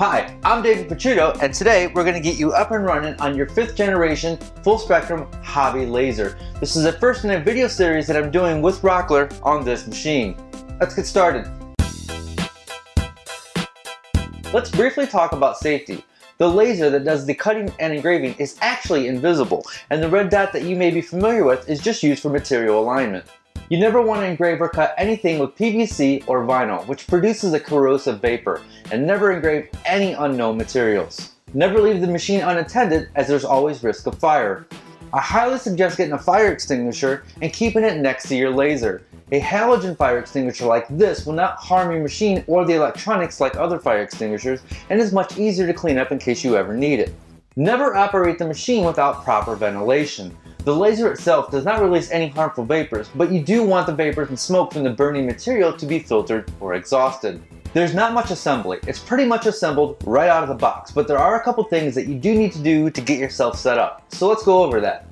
Hi, I'm David Picciuto, and today we're going to get you up and running on your fifth generation full spectrum hobby laser. This is the first in a video series that I'm doing with Rockler on this machine. Let's get started. Let's briefly talk about safety. The laser that does the cutting and engraving is actually invisible, and the red dot that you may be familiar with is just used for material alignment. You never want to engrave or cut anything with PVC or vinyl, which produces a corrosive vapor, and never engrave any unknown materials. Never leave the machine unattended as there's always risk of fire. I highly suggest getting a fire extinguisher and keeping it next to your laser. A halogen fire extinguisher like this will not harm your machine or the electronics like other fire extinguishers and is much easier to clean up in case you ever need it. Never operate the machine without proper ventilation. The laser itself does not release any harmful vapors, but you do want the vapors and smoke from the burning material to be filtered or exhausted. There's not much assembly. It's pretty much assembled right out of the box, but there are a couple things that you do need to do to get yourself set up. So let's go over that.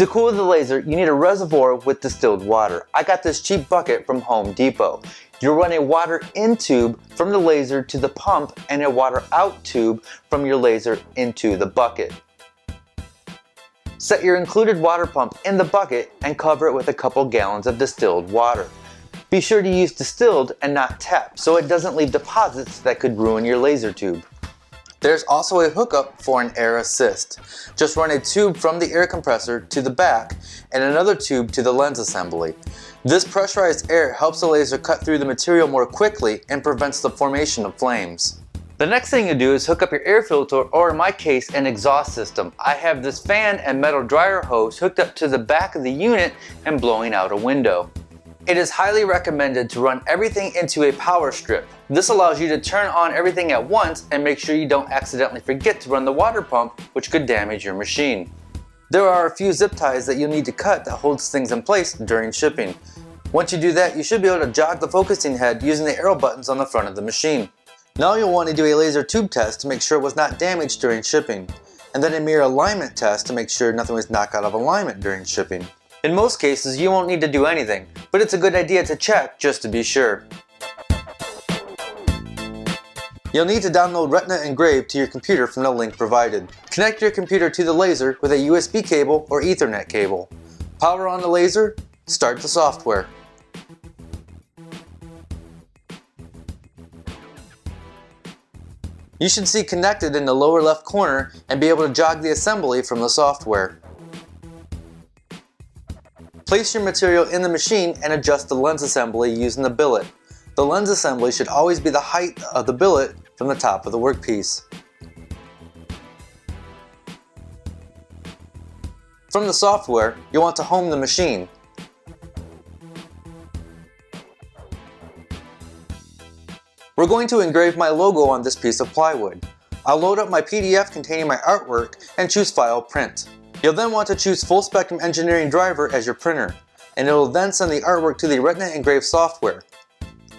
To cool the laser, you need a reservoir with distilled water. I got this cheap bucket from Home Depot. You'll run a water in tube from the laser to the pump and a water out tube from your laser into the bucket. Set your included water pump in the bucket and cover it with a couple gallons of distilled water. Be sure to use distilled and not tap so it doesn't leave deposits that could ruin your laser tube. There's also a hookup for an air assist. Just run a tube from the air compressor to the back and another tube to the lens assembly. This pressurized air helps the laser cut through the material more quickly and prevents the formation of flames. The next thing you do is hook up your air filter or in my case an exhaust system. I have this fan and metal dryer hose hooked up to the back of the unit and blowing out a window. It is highly recommended to run everything into a power strip. This allows you to turn on everything at once and make sure you don't accidentally forget to run the water pump which could damage your machine. There are a few zip ties that you'll need to cut that holds things in place during shipping. Once you do that, you should be able to jog the focusing head using the arrow buttons on the front of the machine. Now you'll want to do a laser tube test to make sure it was not damaged during shipping, and then a mirror alignment test to make sure nothing was knocked out of alignment during shipping. In most cases, you won't need to do anything, but it's a good idea to check just to be sure. You'll need to download Retina Engrave to your computer from the link provided. Connect your computer to the laser with a USB cable or Ethernet cable. Power on the laser, start the software. You should see connected in the lower left corner and be able to jog the assembly from the software. Place your material in the machine and adjust the lens assembly using the billet. The lens assembly should always be the height of the billet from the top of the workpiece. From the software, you'll want to home the machine. We're going to engrave my logo on this piece of plywood. I'll load up my PDF containing my artwork and choose File Print. You'll then want to choose Full Spectrum Engineering Driver as your printer, and it will then send the artwork to the Retina Engrave software.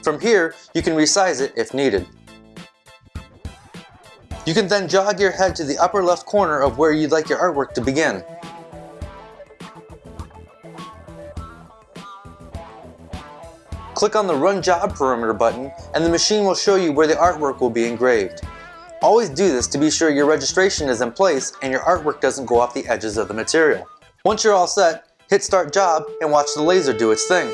From here, you can resize it if needed. You can then jog your head to the upper left corner of where you'd like your artwork to begin. Click on the Run Job Perimeter button and the machine will show you where the artwork will be engraved. Always do this to be sure your registration is in place and your artwork doesn't go off the edges of the material. Once you're all set, hit Start Job and watch the laser do its thing.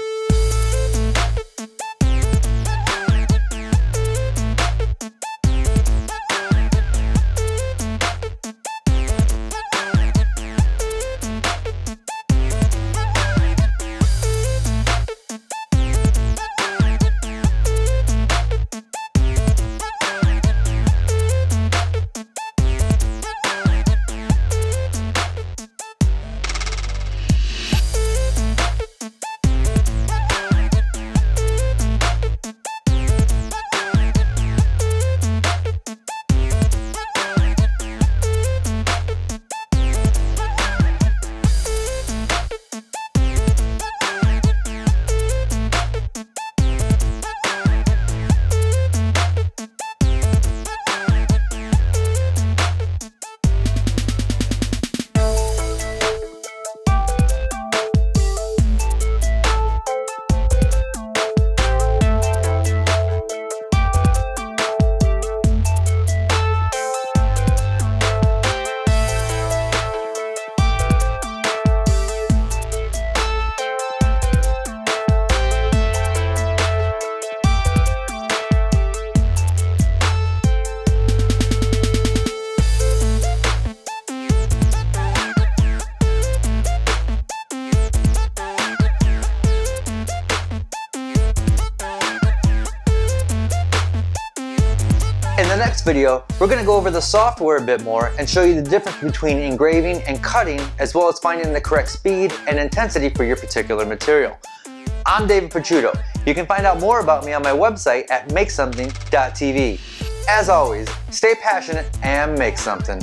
Next video, we're going to go over the software a bit more and show you the difference between engraving and cutting, as well as finding the correct speed and intensity for your particular material. I'm David Picciuto. You can find out more about me on my website at makesomething.tv. As always, stay passionate and make something.